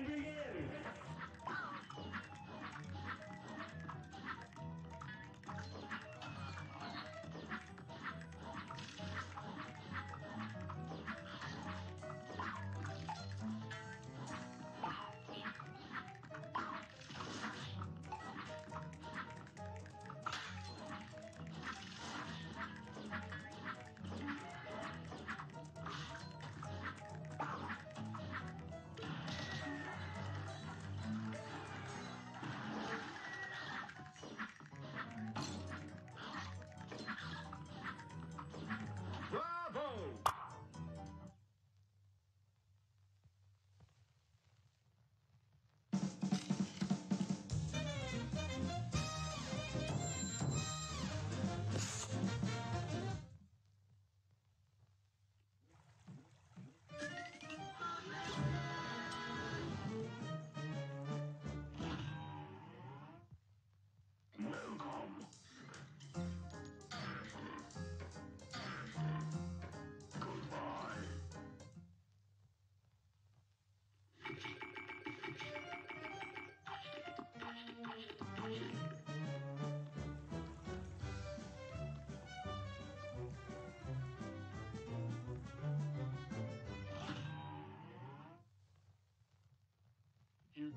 And begin!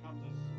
comes as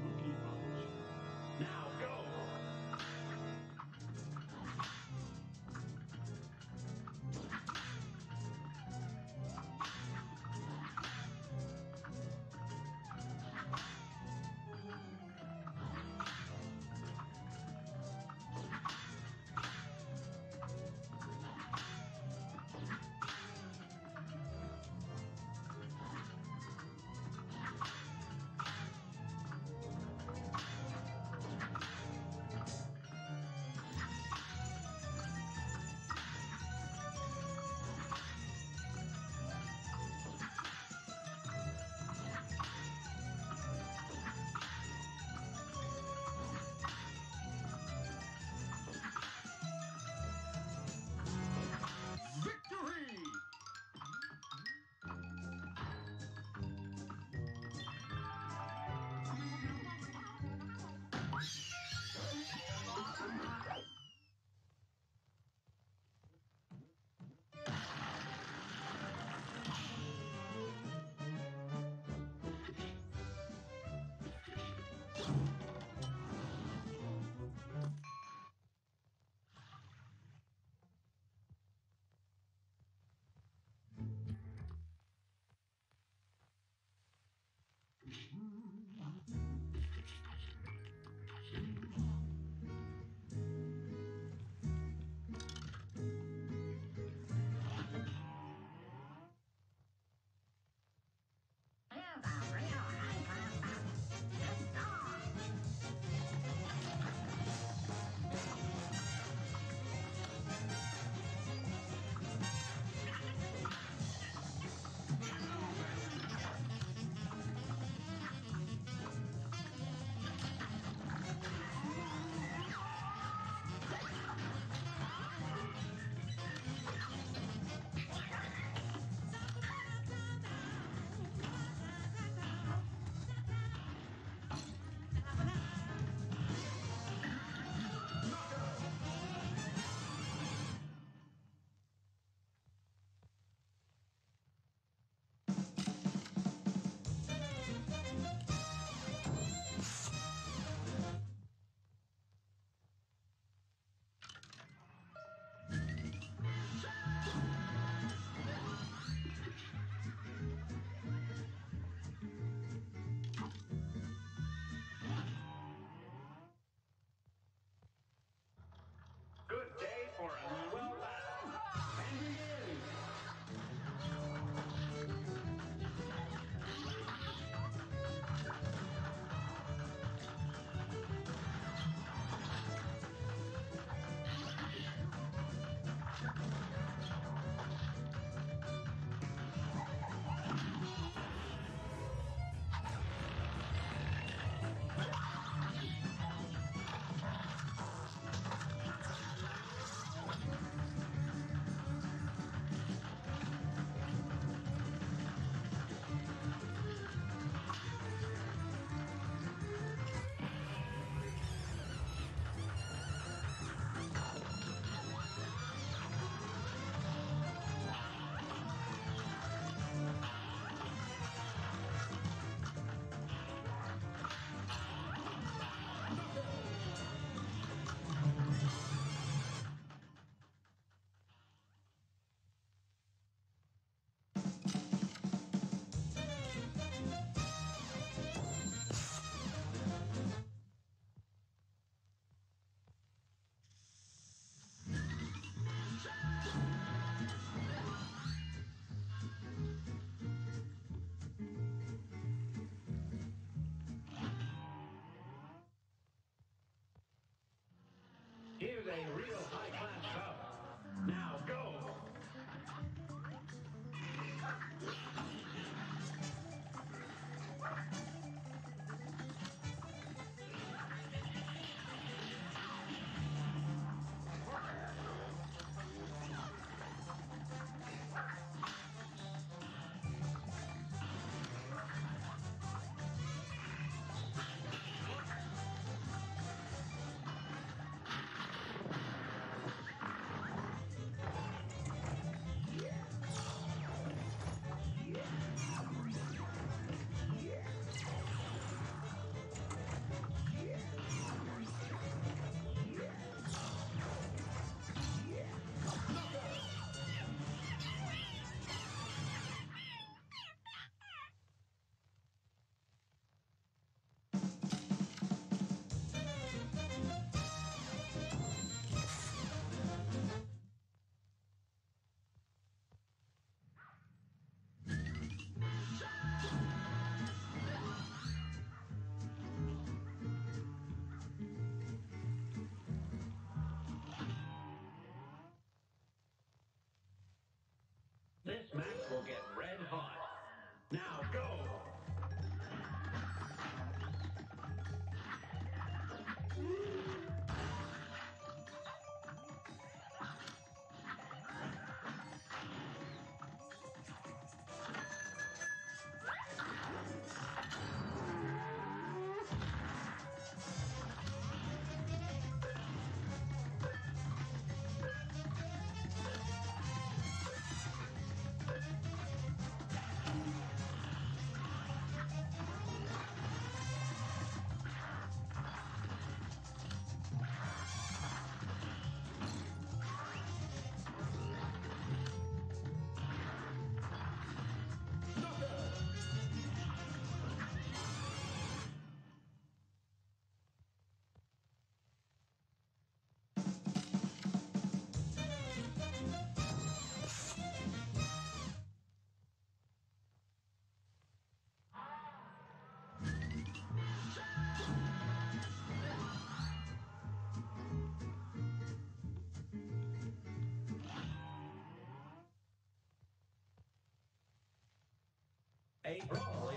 Brawl